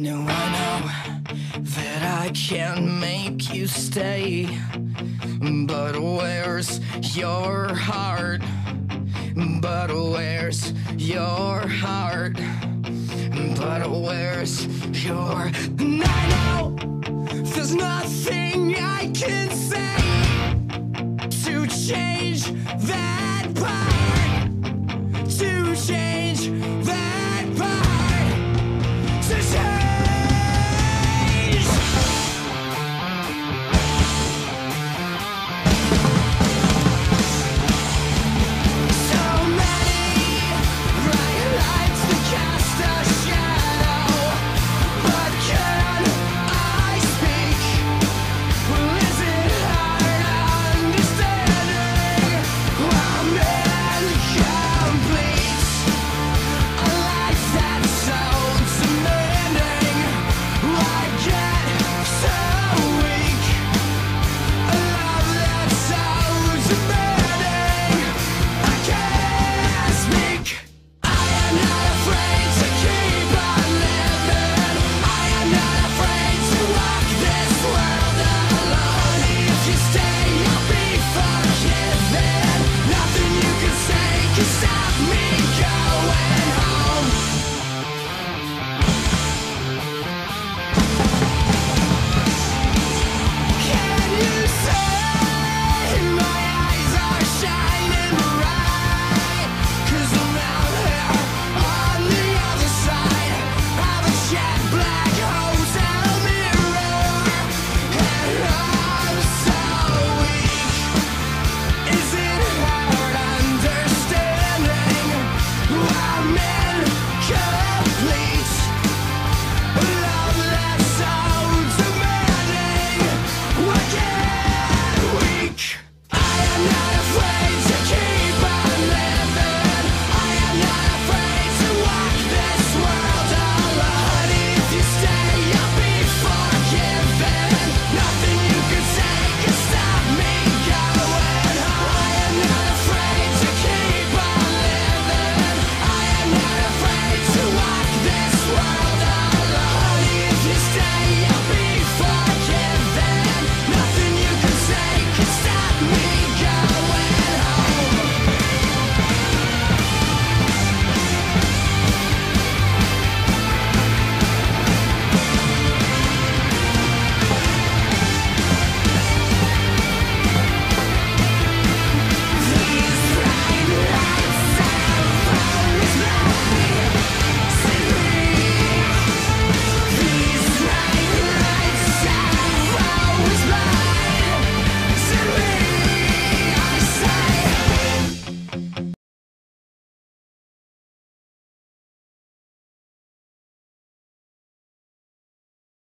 No, I know that I can't make you stay. But where's your heart? But where's your heart? But where's your. And I know there's nothing I can